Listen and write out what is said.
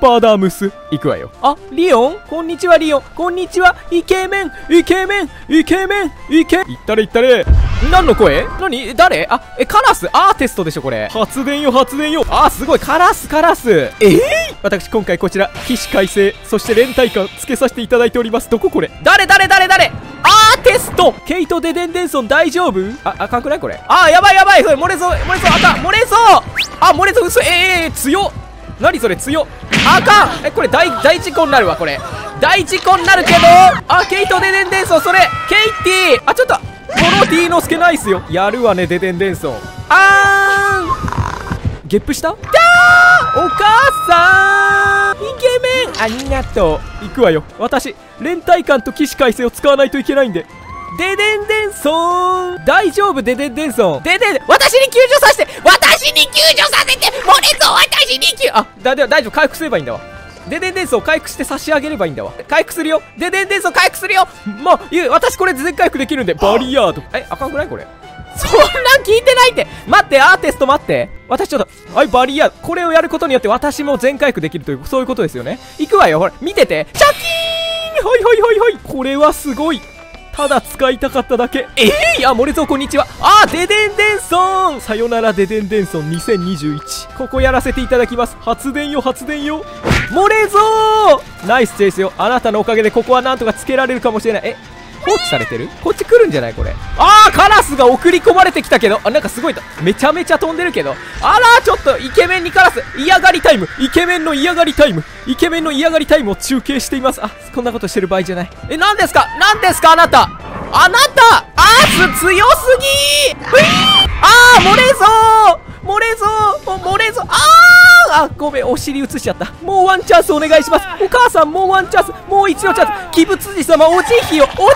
パダムス。いくわよ。あリオン？こんにちはリオン。こんにちは。イケメン。イケメン。イケメン。イケ。いったれいったれ。何の声？何？誰？あえカラス？アーティストでしょこれ。発電よ発電よ。あすごい。カラスカラス。え？えー、私今回こちら起死回生。そして連帯感つけさせていただいております。どここれ？誰誰誰誰？アーティスト。ケイト・デデンデンソン大丈夫？あ、あかんくない？これ。あやばいやばい。それ漏れそう漏れそう。あかん漏れそう。あ漏れそう。嘘。ええー、強っ。何それ？強っ。あかん。えこれ大大事故になるわこれ。大事故になるけどあケイト・デデンデンソンそれケイティあちょっとこのティーノスケナイスよ。やるわねデデンデンソンあーん。ゲップした？お母さん。イケメン。ありがとう。行くわよ。私連帯感と起死回生を使わないといけないんで。デデンデンソン大丈夫デデンデンソンデデン私に救助させて私に救助させてモレに救あだでは大丈夫。回復すればいいんだわ。デデンデンソンを回復して差し上げればいいんだわ。回復するよ。デデンデンソン回復するよ。もう言う私これで全回復できるんでバリアード。えあかんくないこれ？そんなん聞いてないって。待ってアーティスト待って。私ちょっとはいバリアード。これをやることによって私も全回復できるというそういうことですよね。行くわよ。ほら見てて。チャキーン！ほいほいほいほい。これはすごいただ使いたかっただけ。ええー、あ、モレゾーこんにちは。あデデンデンソン。さよならデデンデンソン。2021ここやらせていただきます。発電よ発電よ。漏れぞー。ナイスチェイスよ。あなたのおかげでここはなんとかつけられるかもしれない。え放置されてる？こっち来るんじゃないこれ。あーカラスが送り込まれてきたけど。あなんかすごいめちゃめちゃ飛んでるけど。あらちょっとイケメンにカラス。嫌がりタイム。イケメンの嫌がりタイム。イケメンの嫌がりタイムを中継しています。あこんなことしてる場合じゃない。え何ですか？何ですか？あなた。あなた！アー強すぎー！あー漏れそう！漏れそう漏れあごめんお尻映しちゃった。もうワンチャンスお願いします。お母さんもうワンチャンス。もう一度チャンス。鬼舞辻様お慈悲をお慈悲を